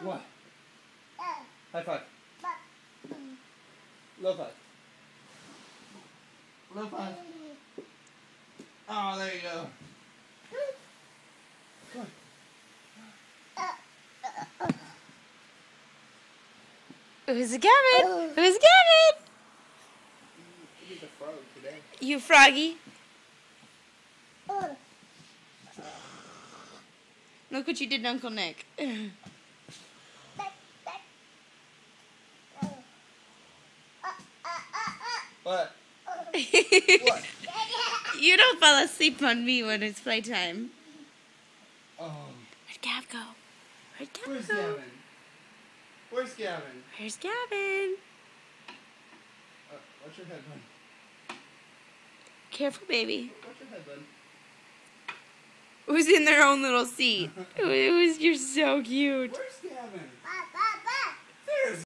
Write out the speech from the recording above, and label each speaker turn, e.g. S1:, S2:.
S1: What? High five. Low five. Low five. Oh, there you go. Come on.
S2: Who's Gavin? Who's Gavin?
S1: You get the frog today.
S2: You froggy. Look what you did to Uncle Nick.
S1: What? What?
S2: you don't fall asleep on me when it's playtime.
S1: Oh.
S2: Where'd Gav go? Where'd Gav
S1: Where's
S2: go?
S1: Gavin? Where's Gavin?
S2: Where's Gavin?
S1: Uh, what's your headband?
S2: Careful, baby.
S1: What's?
S2: Who's in their own little seat? Who's you're so cute.
S1: Where's Gavin?